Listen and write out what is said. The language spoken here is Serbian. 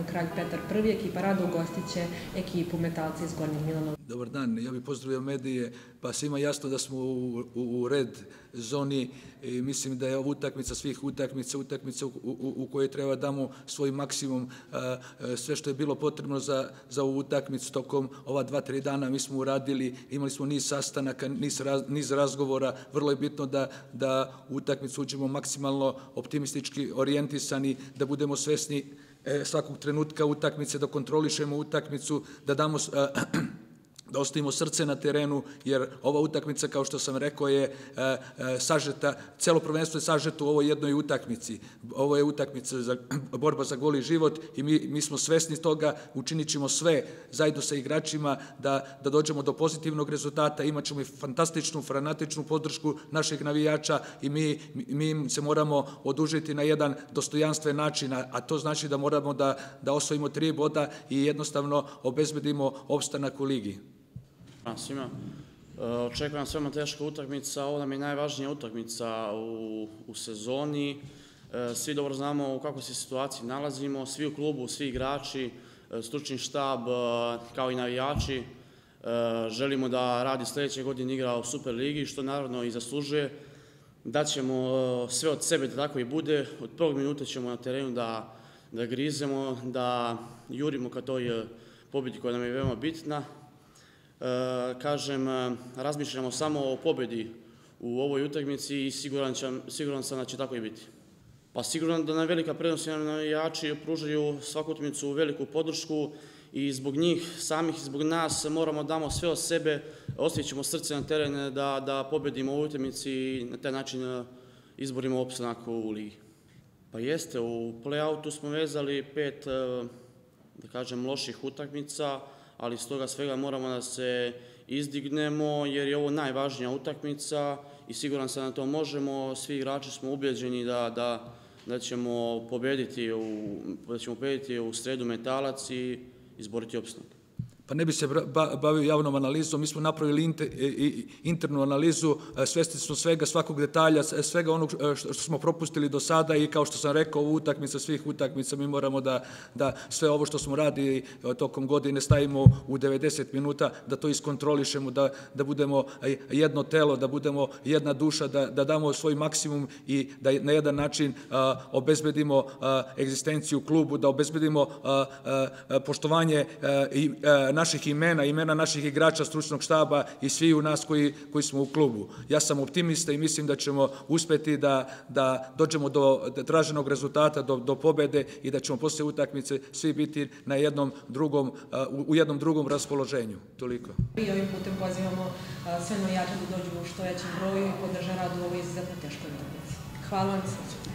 stadionu Kralj Petar I. Ekipa Rado ugostit će ekipu metalca iz Gornjeg Milanova. Dobar dan, ja bih pozdravio medije, pa svima jasno da smo u, u, u red zoni i mislim da je ovo utakmica svih utakmica, utakmica u, u, u kojoj treba damo svoj maksimum, a, a, sve što je bilo potrebno za, za ovu utakmicu tokom ova dva, tri dana mi smo uradili, imali smo niz sastanaka, niz, raz, niz razgovora, vrlo je bitno da, da u utakmicu uđemo maksimalno optimistički orijentisani, da budemo svesni svakog trenutka utakmice, da kontrolišemo utakmicu, da damo da ostavimo srce na terenu, jer ova utakmica, kao što sam rekao, je e, e, sažeta, celo prvenstvo je sažeto u ovoj jednoj utakmici. Ovo je utakmica za borba za goli život i mi, mi smo svesni toga, učinit ćemo sve zajedno sa igračima da, da dođemo do pozitivnog rezultata, imat ćemo i fantastičnu, fanatičnu podršku naših navijača i mi, mi se moramo odužiti na jedan dostojanstven način, a to znači da moramo da, da osvojimo tri boda i jednostavno obezbedimo opstanak u ligi. Svima. E, očekujem svema teška utakmica, ovo nam je najvažnija utakmica u, u sezoni. E, svi dobro znamo u kakvoj se situaciji nalazimo, svi u klubu, svi igrači, e, stručni štab, kao i navijači. Želimo da radi sledeće godine igra u Superligi, što naravno i zaslužuje. Daćemo sve od sebe da tako i bude. Od prvog minuta ćemo na terenu da, da grizemo, da jurimo ka toj pobedi koja nam je veoma bitna kažem, e, razmišljamo samo o pobedi u ovoj utakmici i siguran, će, siguran sam da će tako i biti. Pa siguran da nam velika prednost i navijači pružaju svaku utakmicu veliku podršku i zbog njih samih i zbog nas moramo damo sve od sebe, ostavit srce na teren da, da pobedimo u utakmici i na taj način e, izborimo opstanak u ligi. Pa jeste, u play-outu smo vezali pet, da kažem, loših utakmica, ali s toga svega moramo da se izdignemo jer je ovo najvažnija utakmica i siguran sam da to možemo. Svi igrači smo ubeđeni da, da, da ćemo pobediti u, da ćemo pobediti u sredu metalac i izboriti opstanak pa ne bi se bavio javnom analizom. Mi smo napravili internu analizu, e, svesti smo svega, svakog detalja, svega onog e, što smo propustili do sada i kao što sam rekao, u utakmica, svih utakmica, mi moramo da, da sve ovo što smo radili e, tokom godine stavimo u 90 minuta, da to iskontrolišemo, da, da budemo jedno telo, da budemo jedna duša, da, da damo svoj maksimum i da na jedan način obezbedimo egzistenciju klubu, da obezbedimo poštovanje i naših imena, imena naših igrača stručnog štaba i svi u nas koji, koji smo u klubu. Ja sam optimista i mislim da ćemo uspeti da, da dođemo do traženog rezultata, do, do pobede i da ćemo posle utakmice svi biti na jednom drugom, u jednom drugom raspoloženju. Toliko. I ovim putem pozivamo sve navijače da dođu u što većem broju i podrža rad u ovoj izuzetno teškoj utakmici. Hvala vam se.